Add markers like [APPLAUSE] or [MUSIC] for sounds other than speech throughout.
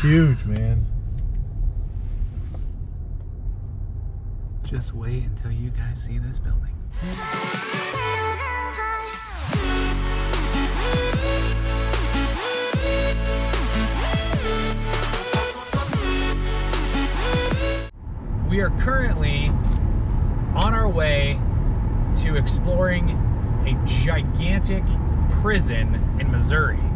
huge, man. Just wait until you guys see this building. We are currently on our way to exploring a gigantic prison in Missouri.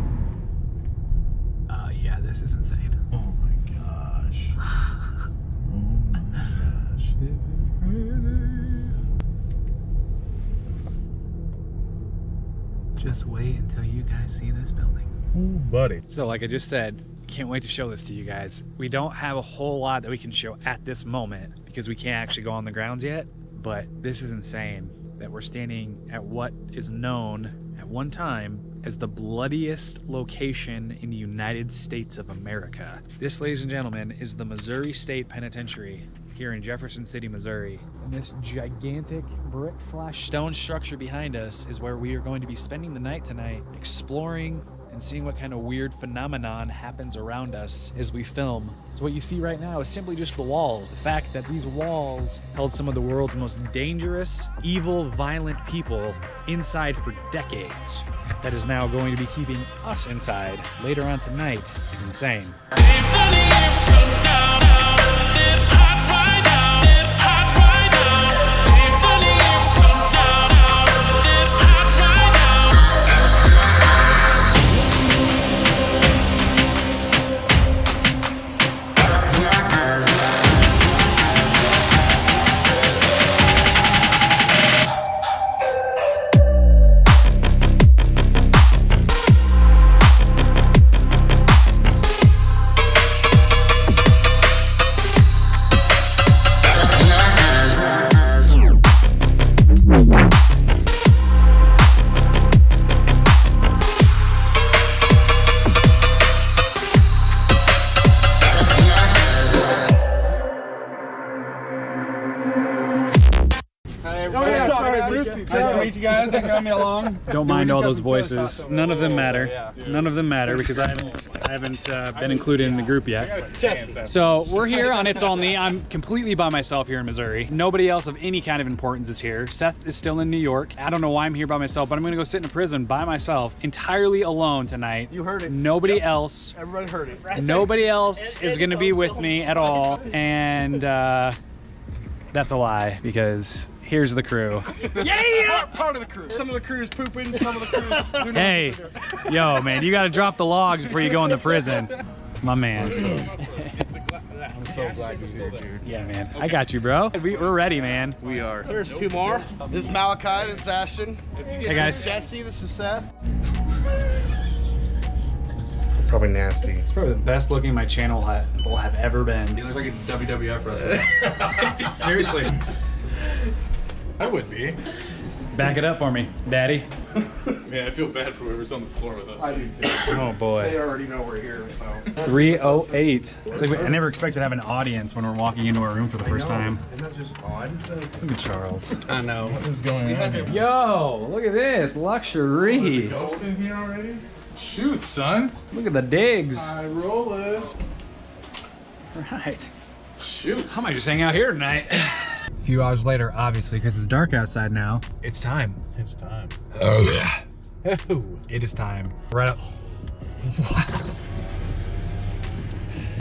Just wait until you guys see this building. Ooh, buddy. So, like I just said, can't wait to show this to you guys. We don't have a whole lot that we can show at this moment because we can't actually go on the grounds yet, but this is insane that we're standing at what is known at one time as the bloodiest location in the United States of America. This, ladies and gentlemen, is the Missouri State Penitentiary here in Jefferson City, Missouri. And this gigantic brick slash stone structure behind us is where we are going to be spending the night tonight, exploring and seeing what kind of weird phenomenon happens around us as we film. So what you see right now is simply just the walls. The fact that these walls held some of the world's most dangerous, evil, violent people inside for decades. That is now going to be keeping us inside later on tonight is insane. Nice to meet you guys. Thanks for having me along. Don't mind all those voices. None of them matter. None of them matter because I haven't, I haven't uh, been included in the group yet. So we're here on It's All-Knee. I'm completely by myself here in Missouri. Nobody else of any kind of importance is here. Seth is still in New York. I don't know why I'm here by myself, but I'm gonna go sit in a prison by myself, entirely alone tonight. You heard it. Nobody else. Everybody heard it. Nobody else is gonna be with me at all, and uh, that's a lie because here's the crew. [LAUGHS] Yeah! Part of the crew. Some of the crew is pooping. Some of the crew is. [LAUGHS] Hey, what they're doing. yo, man, you gotta drop the logs before you go into prison. [LAUGHS] My man. I'm so glad you're here, dude. Yeah, man. I got you, bro. We, we're ready, man. We are. There's two more. This is Malachi. This is Ashton. Hey, guys. This is Jesse. This is Seth. Probably nasty. It's probably the best looking my channel ha- will have ever been. He looks like a WWF wrestler. Seriously. I would be. Back it up for me, daddy. [LAUGHS] Man, I feel bad for whoever's on the floor with us. I do too. Oh, boy. They already know we're here, so. 308. It's like, I never expected to have an audience when we're walking into our room for the first time. Isn't that just odd? Look at Charles. I know. What is going on here? Yo, look at this. Luxury. Ghost in here already? Shoot, son. Look at the digs. I roll it. Right. Shoot. How am I just hanging out here tonight? [LAUGHS] A few hours later, obviously, because it's dark outside now, it's time. It's time. Oh, yeah. Oh, it is time. Right up. [LAUGHS]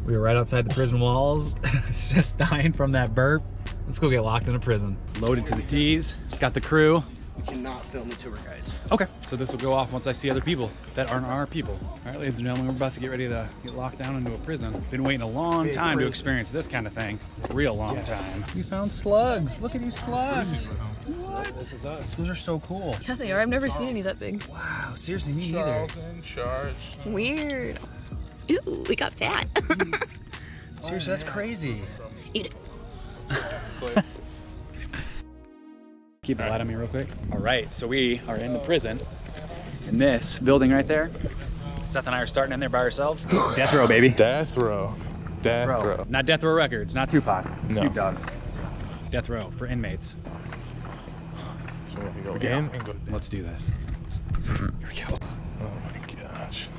We were right outside the prison walls, [LAUGHS] just dying from that burp. Let's go get locked in a prison. Loaded to the T's. Got the crew. We cannot film the tour guides. Okay, so this will go off once I see other people that aren't our people. All right, ladies and gentlemen, we're about to get ready to get locked down into a prison. Been waiting a long Big time to experience this kind of thing. Real long time. We found slugs. Look at these slugs. What? Those are so cool. Yeah, they are. I've never seen any that big. Wow, seriously, me neither. Charles in charge. Weird. Ooh, we got fat. [LAUGHS] Seriously, that's oh, crazy. Eat it. Keep a light on me real quick. All right, so we are in the oh. prison. In this building right there. Seth and I are starting in there by ourselves. [GASPS] Death row, baby. Death row. Death row. Not Death Row Records, not Tupac. No. Snoop Dogg. Death row for inmates. So we have to go in and go down. Let's do this. Here we go. Oh my gosh.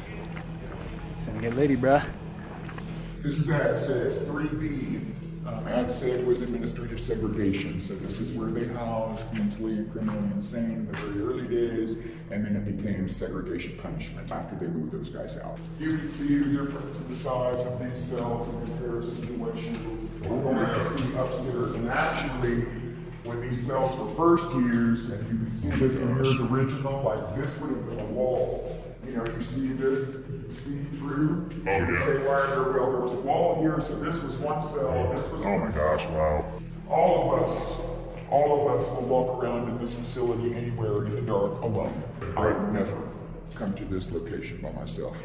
It's gonna get lady, bruh. This is ad seg 3B. Um, ad was administrative segregation, so this is where they housed mentally and criminally insane in the very early days, and then it became segregation punishment after they moved those guys out. You can see the difference in the size of these cells in comparison to what you are going to see upstairs. And actually, when these cells were first used, and you can see this in here's original, like this would have been a wall. You know, you see this, see through. Oh, yeah. Say, why there, well, there was a wall here, so this was one cell, this was Oh one my cell. gosh, wow. All of us, all of us will walk around in this facility anywhere in the dark alone. I would never come to this location by myself.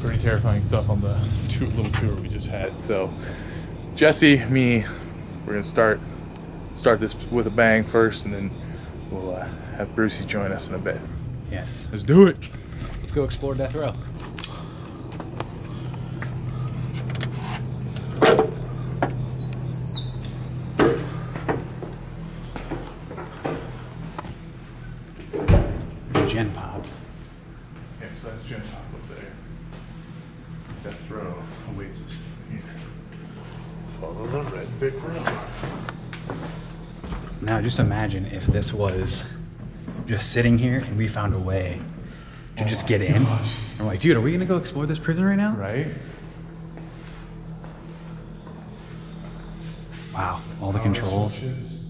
Pretty terrifying stuff on the tour, little tour we just had. So, Jesse, me, we're gonna start start this with a bang first, and then we'll uh, have Brucey join us in a bit. Yes. Let's do it. Let's go explore Death Row. Gen Pop. Yeah, so that's Gen Pop up there. Death row awaits us here. Follow the red brick road. Now, just imagine if this was just sitting here and we found a way to just get in. Oh I'm like, dude, are we gonna go explore this prison right now? Right? Wow, all the controls. Switches.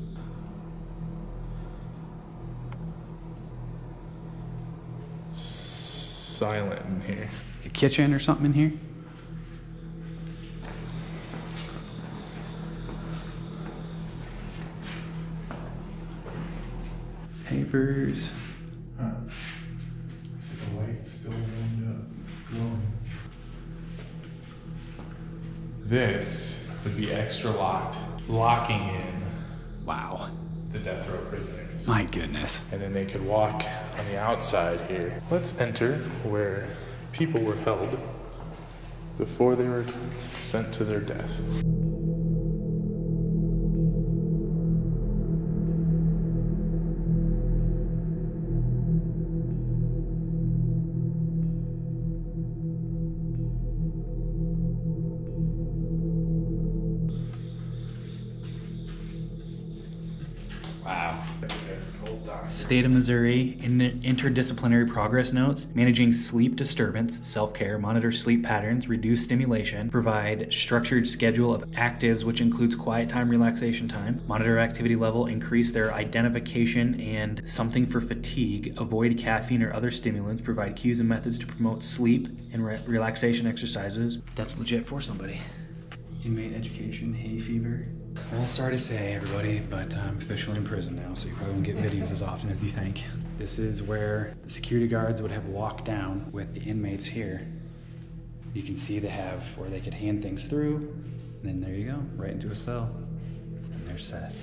Silent in here. A kitchen or something in here? Papers. Huh. Looks like the light's still warmed up. It's glowing. This would be extra locked, locking in Wow. the death row prisoners. My goodness. And then they could walk on the outside here. Let's enter where people were held before they were sent to their death. Wow. State of Missouri in interdisciplinary progress notes, managing sleep disturbance, self-care, monitor sleep patterns, reduce stimulation, provide structured schedule of actives which includes quiet time, relaxation time, monitor activity level, increase their identification and something for fatigue, avoid caffeine or other stimulants, provide cues and methods to promote sleep and re- relaxation exercises. That's legit for somebody. Inmate education, hay fever. Well, sorry to say, everybody, but I'm officially in prison now, so you probably won't get videos as often as you think. This is where the security guards would have walked down with the inmates here. You can see they have where they could hand things through, and then there you go, right into a cell. And there's Seth.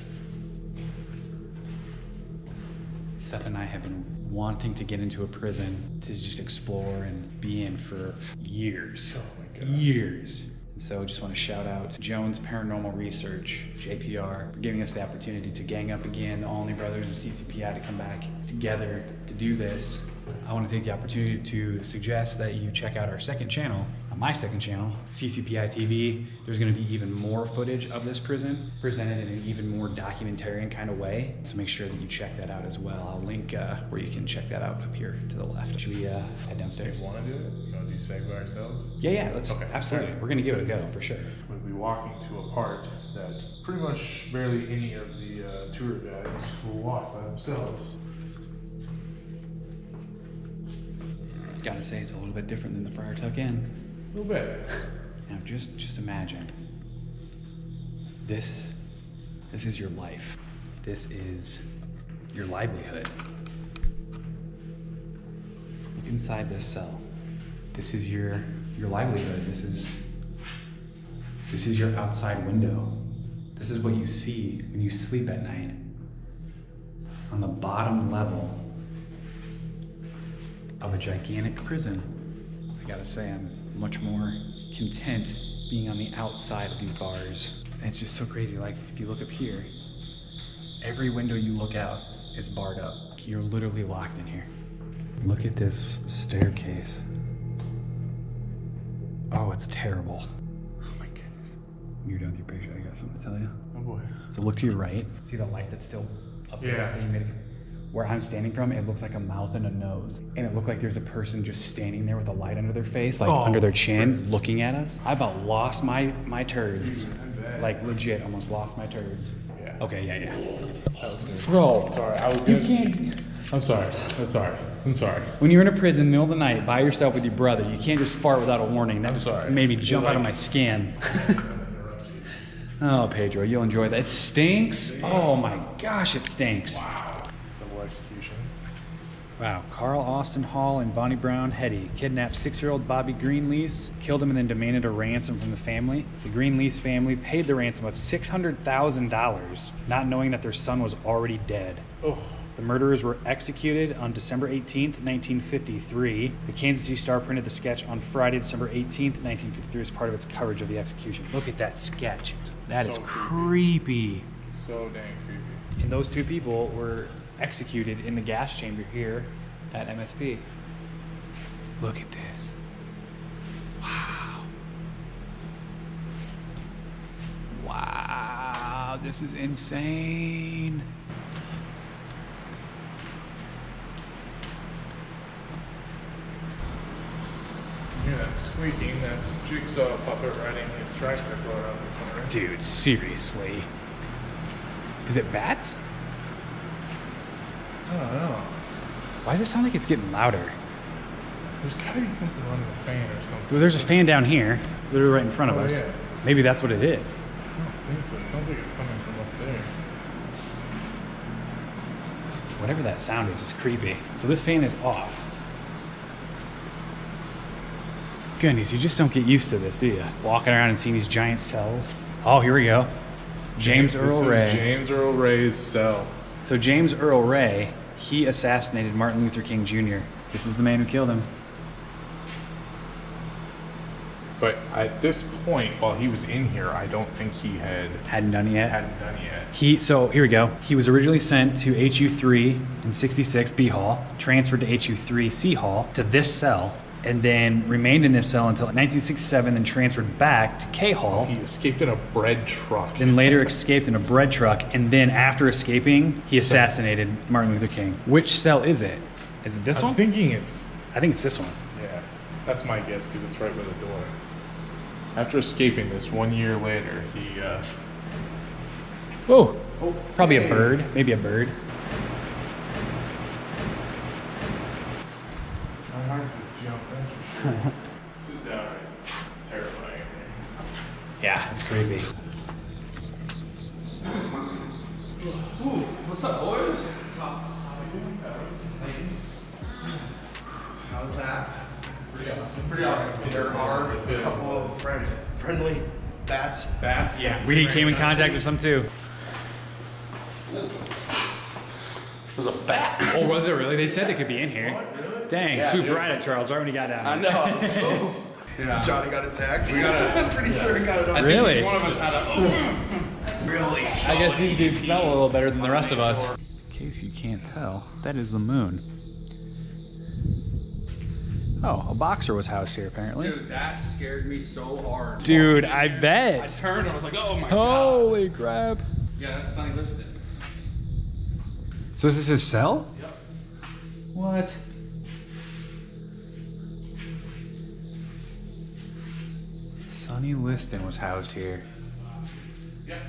Seth and I have been wanting to get into a prison to just explore and be in for years. Oh my god. Years. So just want to shout out Jones Paranormal Research, JPR, for giving us the opportunity to gang up again, the Olney Brothers and CCPI to come back together to do this. I want to take the opportunity to suggest that you check out our second channel, on my second channel, CCPI TV. There's going to be even more footage of this prison presented in an even more documentarian kind of way. So make sure that you check that out as well. I'll link uh, where you can check that out up here to the left. Should we uh, head downstairs? Want to do it? You want to do seg by ourselves? Yeah, yeah, let's Okay. absolutely. We're gonna give it a go for sure. We'll be walking to a part that pretty much barely any of the uh, tour guides will walk by themselves. Gotta say, it's a little bit different than the Friar Tuck Inn. A little bit. [LAUGHS] Now, just just imagine. This, this is your life. This is your livelihood. Look inside this cell. This is your your livelihood. This is this is your outside window. This is what you see when you sleep at night. On the bottom level of a gigantic prison. I gotta say, I'm much more content being on the outside of these bars. And it's just so crazy. Like, if you look up here, every window you look out is barred up. You're literally locked in here. Look at this staircase. Oh, it's terrible. Oh my goodness. When you're done with your picture, I got something to tell you. Oh boy. So look to your right. See the light that's still up there? Yeah. You Where I'm standing from, it looks like a mouth and a nose. And it looked like there's a person just standing there with a light under their face, like Oh, under their chin, looking at us. I about lost my my turds. Like legit, almost lost my turds. Yeah. Okay, yeah, yeah. Bro, Sorry, I was you gonna- can't. I'm sorry. I'm sorry. I'm sorry. When you're in a prison, middle of the night, by yourself with your brother, you can't just fart without a warning. That I'm just sorry. made me jump out of my skin. [LAUGHS] oh, Pedro, you'll enjoy that. It stinks. Oh my gosh, it stinks. Double execution. Wow. Carl Austin Hall and Bonnie Brown Heady kidnapped six year old Bobby Greenlease, killed him, and then demanded a ransom from the family. The Greenlease family paid the ransom of $600,000, not knowing that their son was already dead. Oh. The murderers were executed on December 18th, 1953. The Kansas City Star printed the sketch on Friday, December 18th, 1953, as part of its coverage of the execution. Look at that sketch. That is So creepy. So dang creepy. And those two people were executed in the gas chamber here at MSP. Look at this. Wow. Wow, this is insane. Yeah, that's squeaking. That's Jigsaw puppet riding his tricycle around the corner. Dude, seriously. Is it bats? I don't know. Why does it sound like it's getting louder? There's gotta be something running the fan or something. Well, there's a fan down here, literally right in front of Oh, us. yeah. Maybe that's what it is. I don't think so. It sounds like it's coming from up there. Whatever that sound is, is creepy. So this fan is off. Goodness, you just don't get used to this, do you? Walking around and seeing these giant cells. Oh, here we go. James Earl Ray. this Earl is Ray. James Earl Ray's cell. So James Earl Ray, he assassinated Martin Luther King Jr. This is the man who killed him. But at this point, while he was in here, I don't think he had Hadn't done it yet. hadn't done yet. He so here we go. He was originally sent to HU3 in 66 B Hall, transferred to HU3 C Hall to this cell, and then remained in this cell until 1967, then transferred back to K Hall. He escaped in a bread truck. Then later escaped in a bread truck, and then after escaping, he assassinated Martin Luther King. Which cell is it? Is it this one? I'm thinking it's I think it's this one. yeah. That's my guess because it's right by the door. After escaping this one year later, he uh, Whoa! Probably a bird. Maybe a bird. my heart. That's for sure. [LAUGHS] this is downright terrifying. Yeah, it's creepy. What's up, boys? How's that? Pretty awesome. Pretty awesome. There are a couple of friend, friendly bats. That's Yeah, we came in contact with some too. was a bat. Oh, was it really? They said they could be in here. Dang, swooped right at Charles right when he got down. I know. [LAUGHS] Johnny got attacked. We got I'm [LAUGHS] pretty sure he got it on. Really? One of us had a. Oh, really? I guess these dudes smell a little better than the rest of us. In case you can't tell, that is the moon. Oh, a boxer was housed here apparently. Dude, that scared me so hard. Dude, I bet. I turned and I was like, oh my god. Holy crap. Yeah, that's Sonny Liston. So is this his cell? Yep. What? Sonny Liston was housed here. Yep.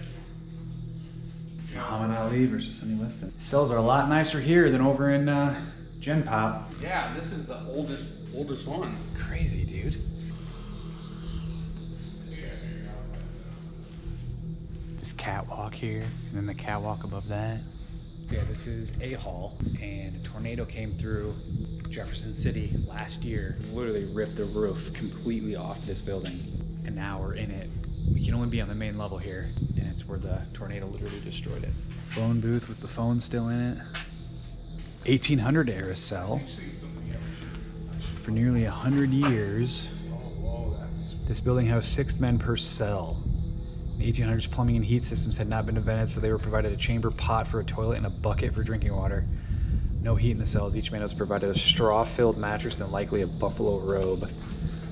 Muhammad Ali versus Sonny Liston. Cells are a lot nicer here than over in uh, Gen Pop. Yeah, this is the oldest oldest one. Crazy, dude. This catwalk here, and then the catwalk above that. Yeah, this is A Hall, and a tornado came through Jefferson City last year. Literally ripped the roof completely off this building, and now we're in it. We can only be on the main level here, and it's where the tornado literally destroyed it. Phone booth with the phone still in it. 1800 era cell. For nearly 100 years, this building housed six men per cell. In the 1800s, plumbing and heat systems had not been invented, so they were provided a chamber pot for a toilet and a bucket for drinking water. No heat in the cells. Each man was provided a straw filled mattress and likely a buffalo robe.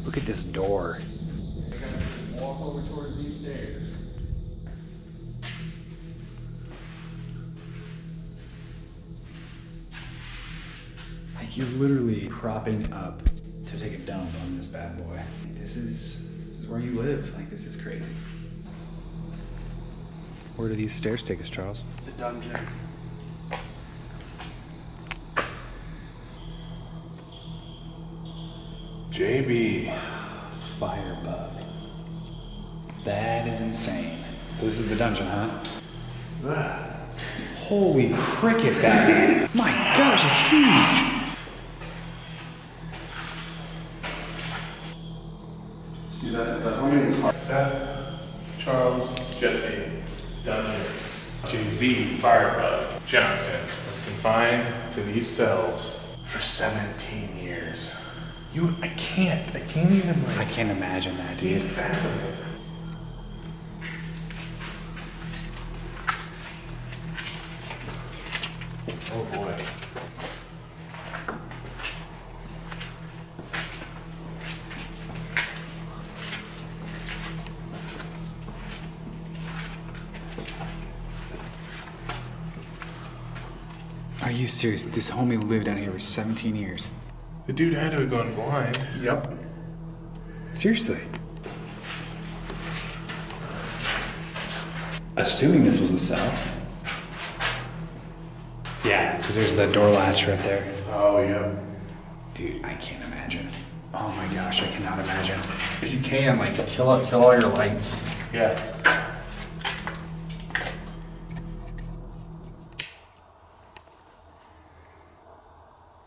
Look at this door. Walk over towards these stairs. Like you're literally propping up to take a dump on this bad boy. This is this is where you live. Like this is crazy. Where do these stairs take us, Charles? The dungeon. JB. Firebug. That is insane. So this is the dungeon, huh? [SIGHS] Holy cricket, Batman! My gosh, it's huge! See that? That one is hard. Seth, Charles, Jesse, Dungeons, JB, Firebug, Johnson was confined to these cells for 17 years. You, I can't, I can't even I can't imagine that, can't dude. fathom it. Are you serious? This homie lived down here for 17 years. The dude had to have gone blind. Yep. Seriously? Assuming this was a cell. Yeah, because there's the door latch right there. Oh, yeah. Dude, I can't imagine. Oh my gosh, I cannot imagine. If you can, like, kill out, kill all your lights. Yeah.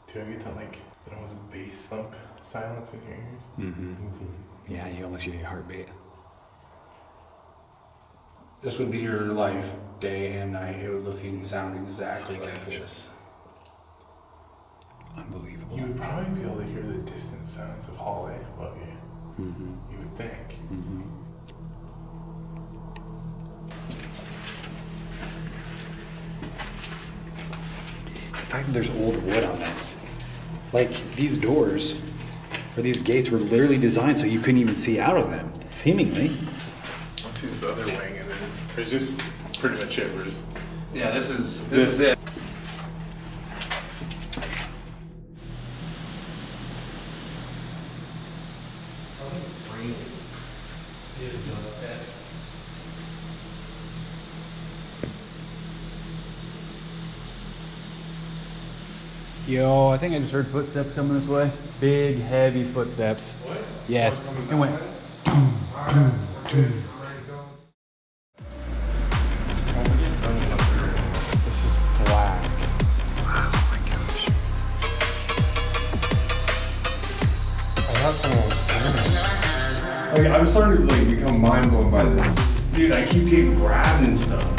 Do you ever get that like that almost bass thump silence in your ears? Mm-hmm. Yeah, you almost hear your heartbeat. This would be your life, day and night. It would look and sound exactly like this. Unbelievable. You would probably be able to hear the distant sounds of Hallway above you. Mm-hmm. You would think. Mm-hmm. The fact that there's old wood on this. Like, these doors, or these gates were literally designed so you couldn't even see out of them, seemingly. I see this other wing, and then there's just pretty much it. We're Yeah, this is This- is it. Yo, I think I just heard footsteps coming this way. Big, heavy footsteps. What? Yes. It went. This is black. Wow, my gosh. I thought someone was standing. Like, I'm starting to like become mind blown by this. Dude, I keep getting grabbed and stuff.